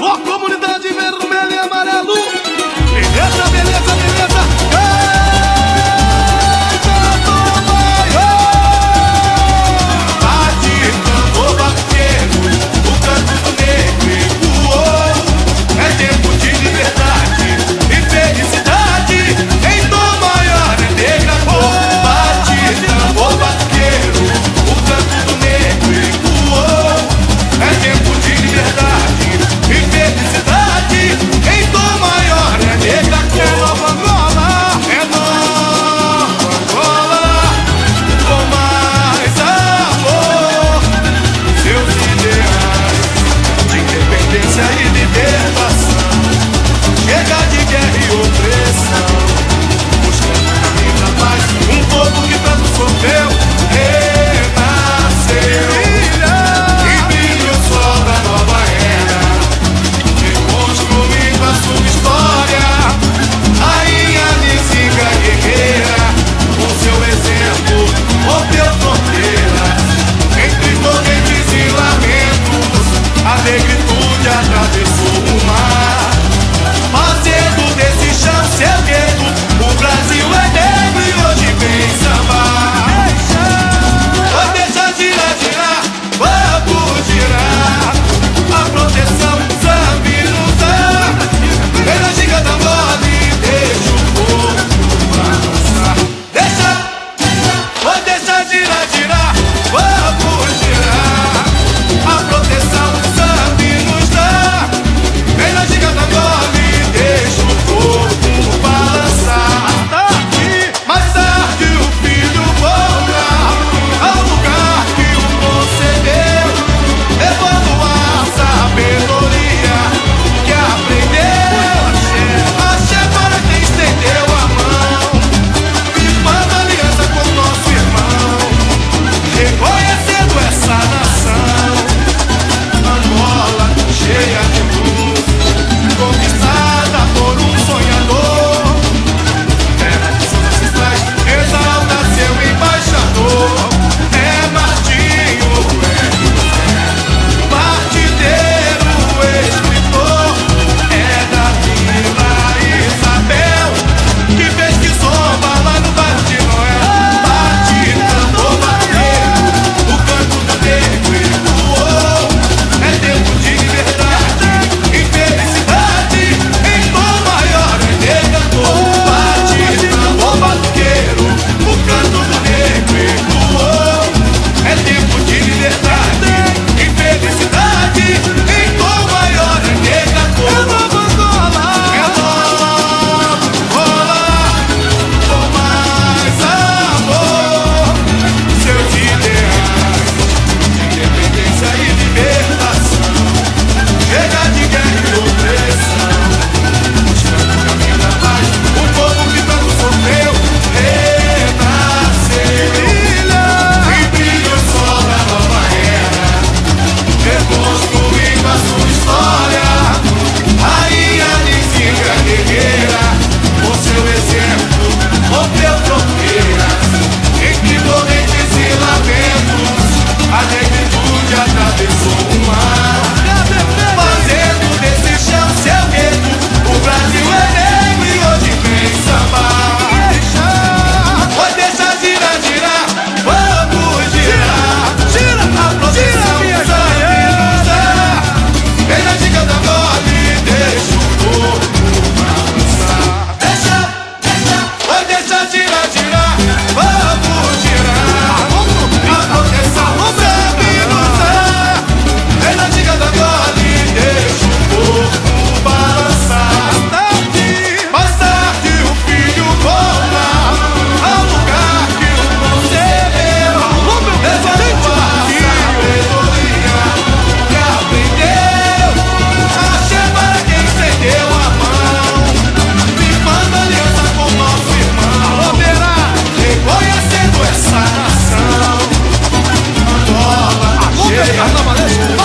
Loco Let's